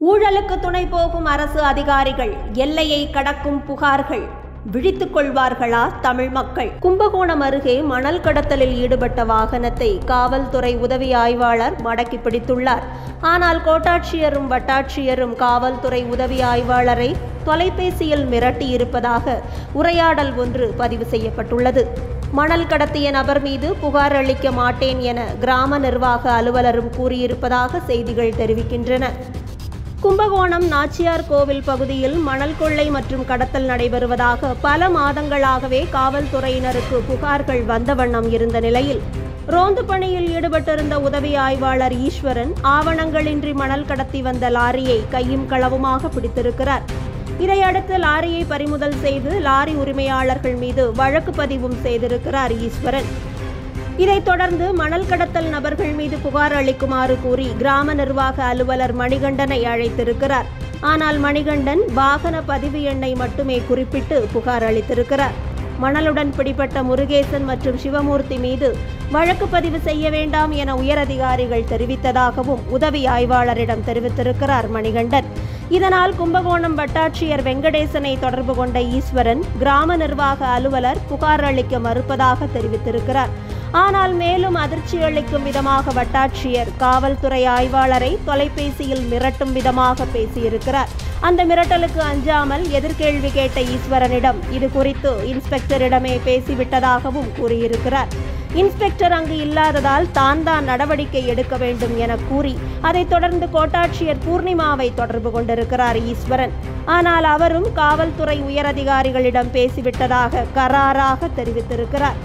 ஊழலுக்கு துணை போகும் அரசு அதிகாரிகள் எல்லையை கடக்கும் புகார்கள் விழித்துக் கொள்வார்களா தமிழ் மக்கள்? கும்பகோணம் அருகே மணல் கடத்தலில் ஈடுபட்ட வாகனத்தை காவல்துறை உதவி ஆய்வாளர் மடக்கி பிடித்துள்ளார். ஆனால் கோட்டாட்சியரும் வட்டாட்சியரும் காவல்துறை உதவி ஆய்வாளரை தொலைபேசியில் மிரட்டியிருப்பதாக உரையாடல் ஒன்று பதிவு செய்யப்பட்டுள்ளது. மணல் கடத்திய நபர் மீது புகார் அளிக்க மாட்டேன் என கிராம நிர்வாக அலுவலரும் கூறியிருப்பதாக செய்திகள் தெரிவிக்கின்றன. கும்பகோணம் நாச்சியார் கோவில் பகுதியில் மணல் கொள்ளை மற்றும் கடத்தல் நடைபெறுவதாக பல மாதங்களாகவே காவல்துறையினருக்கு புகார்கள் வந்த வண்ணம் இருந்த நிலையில் ரோந்து பணியில் ஈடுபட்டிருந்த உதவி ஆய்வாளர் ஈஸ்வரன் ஆவணங்களின்றி மணல் கடத்தி வந்த லாரியை கையும் களவுமாக பிடித்திருக்கிறார். இதையடுத்து லாரியை பறிமுதல் செய்து லாரி உரிமையாளர்கள் மீது வழக்கு பதிவும் செய்திருக்கிறார் ஈஸ்வரன். இதைத் தொடர்ந்து மணல் கடத்தல் நபர்கள் மீது புகார் அளிக்குமாறு கூறி கிராம நிர்வாக அலுவலர் மணிகண்டனை அழைத்திருக்கிறார். ஆனால் மணிகண்டன் வாகன பதிவு எண்ணை மட்டுமே குறிப்பிட்டு புகார் அளித்திருக்கிறார். மணலுடன் பிடிப்பட்ட முருகேசன் மற்றும் சிவமூர்த்தி மீது வழக்கு பதிவு செய்ய வேண்டாம் என உயரதிகாரிகள் தெரிவித்ததாகவும் உதவி ஆய்வாளரிடம் தெரிவித்திருக்கிறார் மணிகண்டன். இதனால் கும்பகோணம் வட்டாட்சியர் வெங்கடேசனை தொடர்பு கொண்ட ஈஸ்வரன் கிராம நிர்வாக அலுவலர் புகார் அளிக்க மறுப்பதாக தெரிவித்திருக்கிறார். ஆனால் மேலும் அதிர்ச்சி அளிக்கும் விதமாக வட்டாட்சியர் காவல்துறை ஆய்வாளரை தொலைபேசியில் மிரட்டும் விதமாக பேசியிருக்கிறார். அந்த மிரட்டலுக்கு அஞ்சாமல் எதிர்கேள்வி கேட்ட ஈஸ்வரனிடம் இது குறித்து இன்ஸ்பெக்டரிடமே பேசிவிட்டதாகவும் கூறியிருக்கிறார். இன்ஸ்பெக்டர் அங்கு இல்லாததால் தான் தான் நடவடிக்கை எடுக்க வேண்டும் என கூறி அதைத் தொடர்ந்து கோட்டாட்சியர் பூர்ணிமாவை தொடர்பு கொண்டிருக்கிறார் ஈஸ்வரன். ஆனால் அவரும் காவல்துறை உயரதிகாரிகளிடம் பேசிவிட்டதாக கராராக தெரிவித்திருக்கிறார்.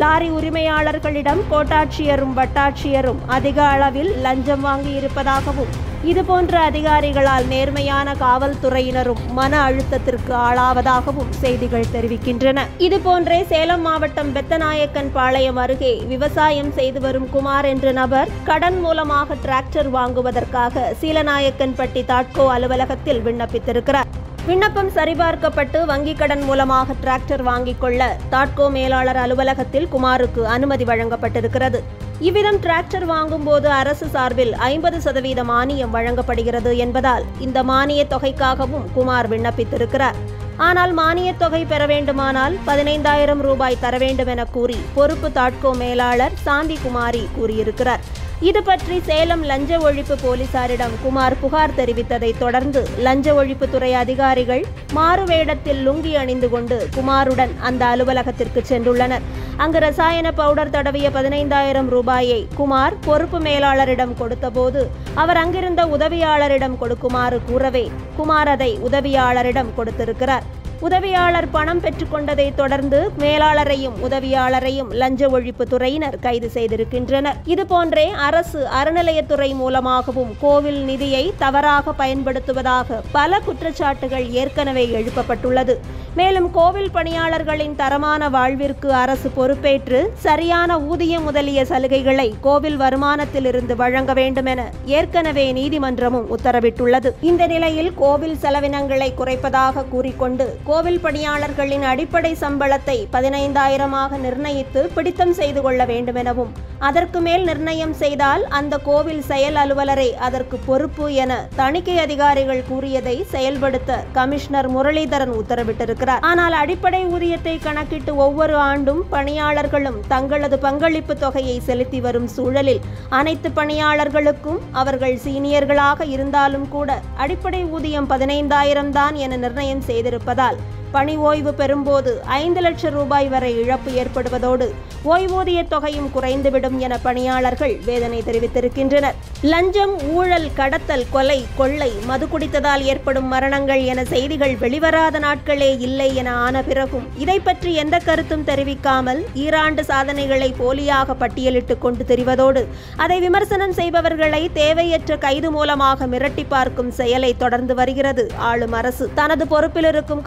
லாரி உரிமையாளர்களிடம் கோட்டாட்சியரும் வட்டாட்சியரும் அதிக அளவில் லஞ்சம் வாங்கி இருப்பதாகவும் இதுபோன்ற அதிகாரிகளால் நேர்மையான காவல்துறையினரும் மன அழுத்தத்திற்கு ஆளாவதாகவும் செய்திகள் தெரிவிக்கின்றன. இதுபோன்றே சேலம் மாவட்டம் பெத்தநாயக்கன் பாளையம் அருகே விவசாயம் செய்து வரும் குமார் என்ற நபர் கடன் மூலமாக டிராக்டர் வாங்குவதற்காக சீலநாயக்கன்பட்டி தாட்கோ அலுவலகத்தில் விண்ணப்பித்திருக்கிறார். விண்ணப்பம் சரிபார்க்கப்பட்டு வங்கிக் கடன் மூலமாக டிராக்டர் வாங்கிக் கொள்ள தாட்கோ மேலாளர் அலுவலகத்தில் குமாருக்கு அனுமதி வழங்கப்பட்டிருக்கிறது. இவ்விதம் டிராக்டர் வாங்கும்போது அரசு சார்பில் ஐம்பது சதவீத மானியம் வழங்கப்படுகிறது என்பதால் இந்த மானிய தொகைக்காகவும் குமார் விண்ணப்பித்திருக்கிறார். ஆனால் மானியத் தொகை பெற வேண்டுமானால் பதினைந்தாயிரம் ரூபாய் தர வேண்டும் என கூறி பொறுப்பு தாட்கோ மேலாளர் சாந்தி குமாரி கூறியிருக்கிறார். இது பற்றி சேலம் லஞ்ச ஒழிப்பு போலீசாரிடம் குமார் புகார் தெரிவித்ததை தொடர்ந்து லஞ்ச ஒழிப்புத்துறை அதிகாரிகள் மாறுவேடத்தில் லுங்கி அணிந்து கொண்டு குமாருடன் அந்த அலுவலகத்திற்கு சென்றுள்ளனர். அங்கு ரசாயன பவுடர் தடவிய பதினைந்தாயிரம் ரூபாயை குமார் பொறுப்பு மேலாளரிடம் கொடுத்தபோது அவர் அங்கிருந்த உதவியாளரிடம் கொடுக்குமாறு கூறவே குமார் அதை உதவியாளரிடம் கொடுத்திருக்கிறார். உதவியாளர் பணம் பெற்றுக்கொண்டதை தொடர்ந்து மேலாளரையும் உதவியாளரையும் லஞ்ச ஒழிப்பு துறையினர் கைது செய்திருக்கின்றனர். இதுபோன்றே அரசு அறநிலையத்துறை மூலமாகவும் கோவில் நிதியை தவறாக பயன்படுத்துவதாக பல குற்றச்சாட்டுகள் ஏற்கனவே எழுப்பப்பட்டுள்ளது. மேலும் கோவில் பணியாளர்களின் தரமான வாழ்விற்கு அரசு பொறுப்பேற்று சரியான ஊதியம் முதலிய சலுகைகளை கோவில் வருமானத்திலிருந்து வழங்க வேண்டும் என ஏற்கனவே நீதிமன்றமும் உத்தரவிட்டுள்ளது. இந்த நிலையில் கோவில் செலவினங்களை குறைப்பதாக கூறிக்கொண்டு கோவில் பணியாளர்களின் அடிப்படை சம்பளத்தை பதினைந்தாயிரமாக நிர்ணயித்து பிடித்தம் செய்து கொள்ள வேண்டும் எனவும் அதற்கு மேல் நிர்ணயம் செய்தால் அந்த கோவில் செயல் அலுவலரை அதற்கு பொறுப்பு என தணிக்கை அதிகாரிகள் கூறியதை செயல்படுத்த கமிஷனர் முரளிதரன் உத்தரவிட்டிருக்கிறார். ஆனால் அடிப்படை ஊதியத்தை கணக்கிட்டு ஒவ்வொரு ஆண்டும் பணியாளர்களும் தங்களது பங்களிப்பு தொகையை செலுத்தி வரும் சூழலில் அனைத்து பணியாளர்களுக்கும் அவர்கள் சீனியர்களாக இருந்தாலும் கூட அடிப்படை ஊதியம் பதினைந்தாயிரம் தான் என நிர்ணயம் செய்திருப்பதால் பணி ஓய்வு பெறும்போது ஐந்து லட்சம் ரூபாய் வரை இழப்பு ஏற்படுவதோடு ஓய்வூதிய தொகையும் குறைந்துவிடும் என பணியாளர்கள் வேதனை தெரிவித்திருக்கின்றனர். லஞ்சம் ஊழல் கடத்தல் கொலை கொள்ளை மது குடித்ததால் ஏற்படும் மரணங்கள் என செய்திகள் வெளிவராத நாட்களே இல்லை என ஆன பிறகும் இதை பற்றி எந்த கருத்தும் தெரிவிக்காமல் ஈராண்டு சாதனைகளை போலியாக பட்டியலிட்டுக் கொண்டு தெரிவதோடு அதை விமர்சனம் செய்பவர்களை தேவையற்ற கைது மூலமாக மிரட்டி பார்க்கும் செயலை தொடர்ந்து வருகிறது. ஆளும் அரசு தனது பொறுப்பில் இருக்கும்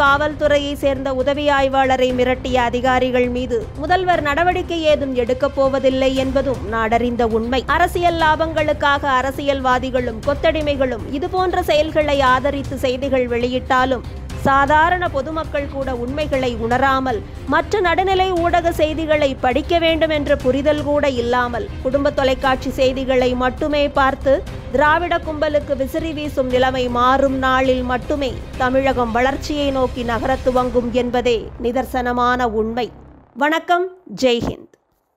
காவல்துறையை சேர்ந்த உதவி ஆய்வாளரை மிரட்டிய அதிகாரிகள் மீது முதல்வர் நடவடிக்கை ஏதும் எடுக்கப் போவதில்லை என்பதும் நாடறிந்த உண்மை. அரசியல் லாபங்களுக்காக அரசியல்வாதிகளும் கொத்தடிமைகளும் இதுபோன்ற செயல்களை ஆதரித்து செய்திகள் வெளியிட்டாலும் சாதாரண பொதுமக்கள் கூட உண்மைகளை உணராமல் மற்ற நடுநிலை ஊடக செய்திகளை படிக்க வேண்டும் என்ற புரிதல் கூட இல்லாமல் குடும்ப தொலைக்காட்சி செய்திகளை மட்டுமே பார்த்து திராவிட கும்பலுக்கு விசிறி வீசும் நிலைமை மாறும் நாளில் மட்டுமே தமிழகம் வளர்ச்சியை நோக்கி நகரத்துவங்கும் என்பதே நிதர்சனமான உண்மை. வணக்கம். ஜெய்ஹிந்த்.